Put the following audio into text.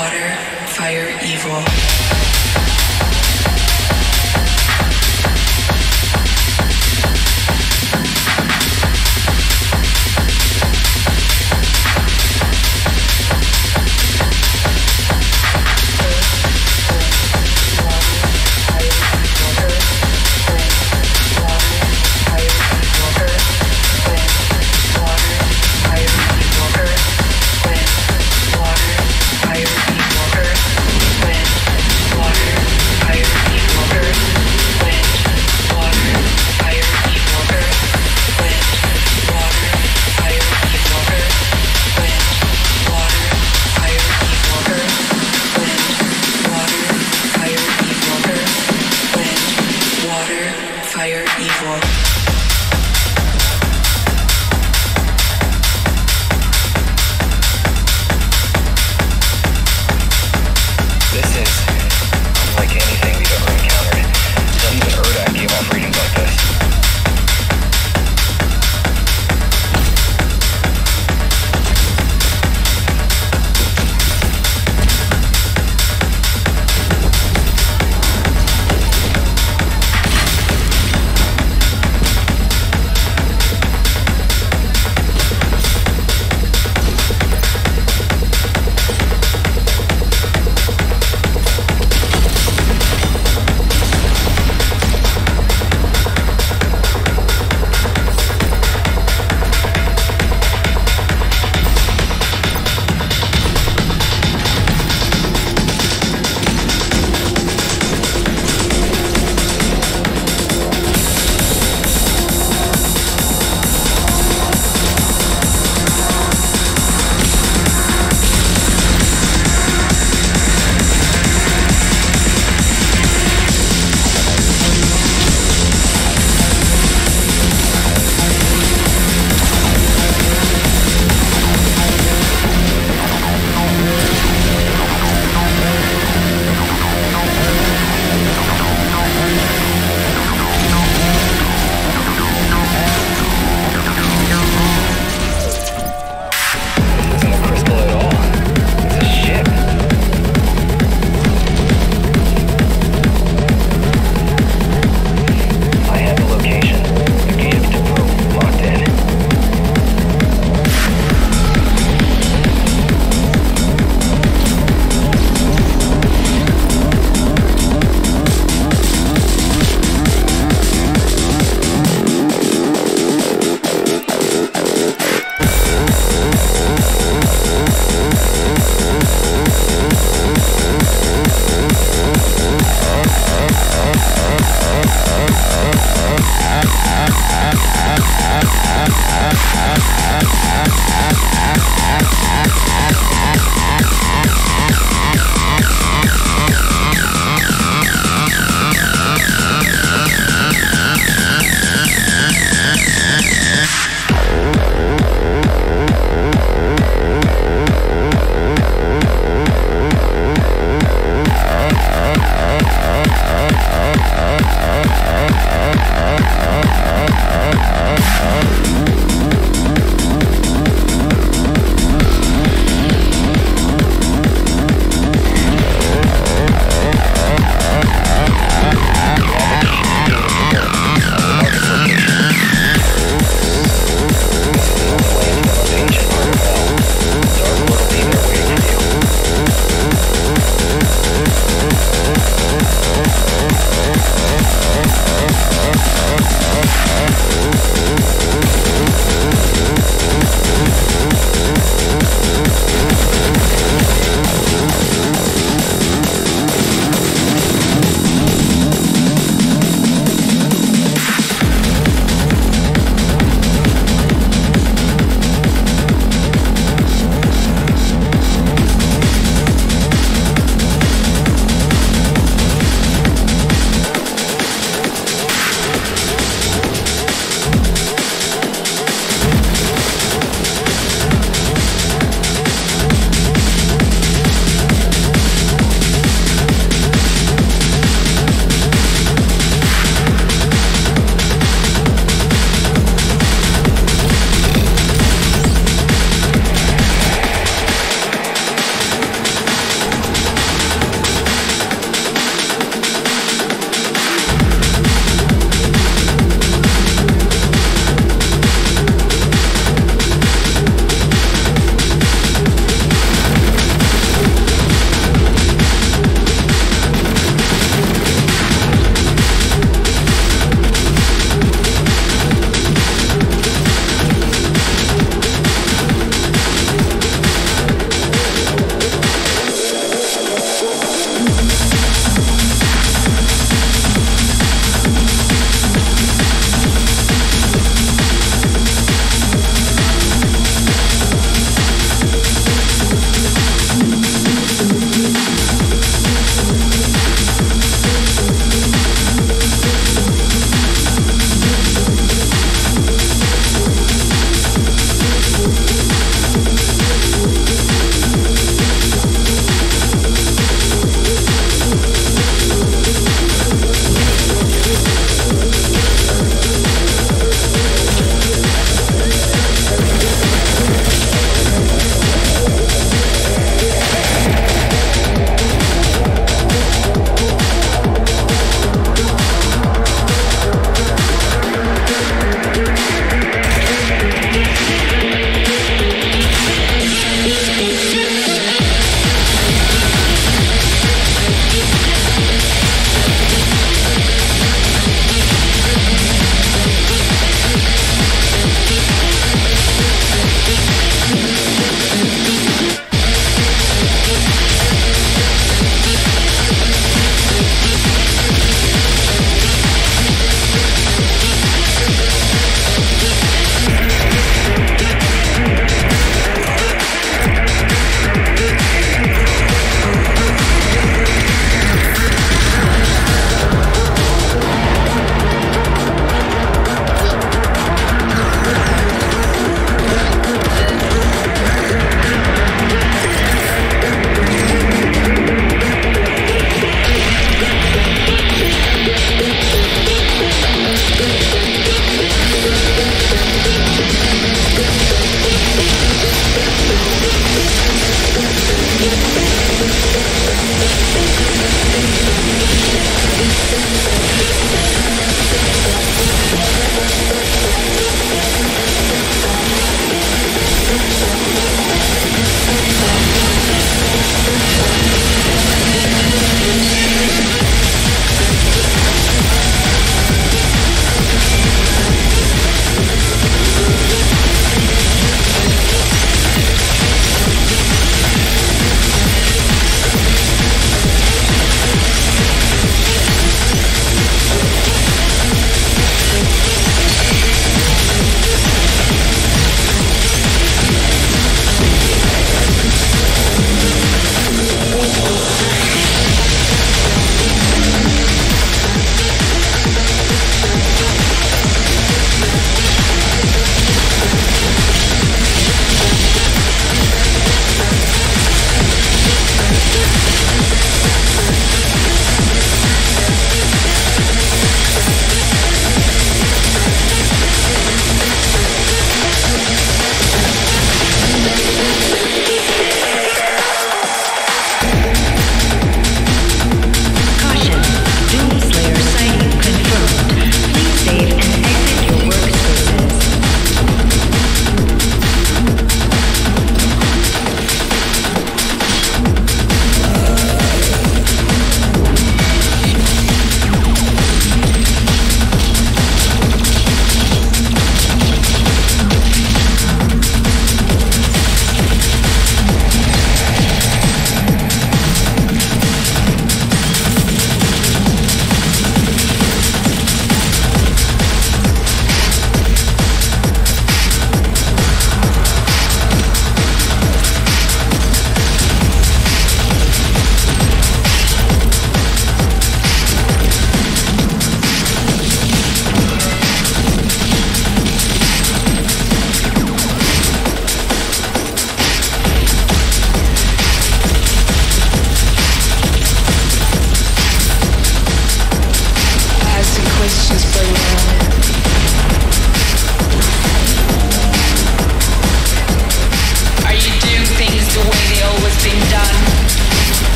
water, fire, evil.